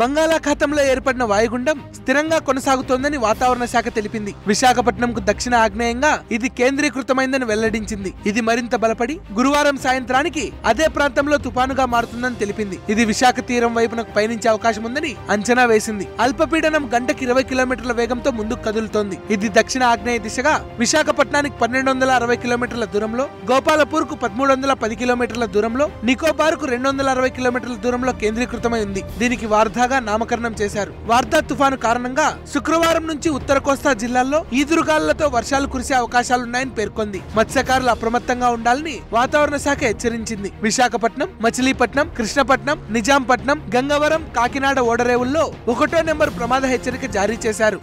బంగాళాఖాతంలో ఏర్పడిన వాయుగుండం స్థిరంగా కొనసాగుతోందని వాతావరణ శాఖ తెలిపింది. విశాఖపట్నంకు దక్షిణ ఆగ్నేయంగా ఇది కేంద్రీకృతమైందని వెల్లడించింది. ఇది మరింత బలపడి గురువారం సాయంత్రానికి అదే ప్రాంతంలో తుపానుగా మారుతుందని తెలిపింది. ఇది విశాఖ తీరం వైపునకు పయనించే అవకాశం ఉందని అంచనా వేసింది. అల్పపీడనం గంటకి ఇరవై కిలోమీటర్ల వేగంతో ముందుకు కదులుతోంది. ఇది దక్షిణ ఆగ్నేయ దిశగా విశాఖపట్నానికి పన్నెండు వందల అరవై కిలోమీటర్ల దూరంలో గోపాలపూర్కు పదమూడు వందల పది కిలోమీటర్ల దూరంలో నికోబార్కు రెండు వందల అరవై కిలోమీటర్ల దూరంలో కేంద్రీకృతమై ఉంది. దీనికి వార్ధాగా నామకరణం చేశారు. వార్తా తుఫాను కారణంగా శుక్రవారం నుంచి ఉత్తర కోస్తా జిల్లాల్లో ఈదురుగాలులతో వర్షాలు కురిసే అవకాశాలున్నాయని పేర్కొంది. మత్స్యకారులు అప్రమత్తంగా ఉండాలని వాతావరణ శాఖ హెచ్చరించింది. విశాఖపట్నం మచిలీపట్నం కృష్ణపట్నం నిజాంపట్నం గంగవరం కాకినాడ ఓడరేవుల్లో ఒకటో నెంబర్ ప్రమాద హెచ్చరిక జారీ చేశారు.